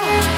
Woo!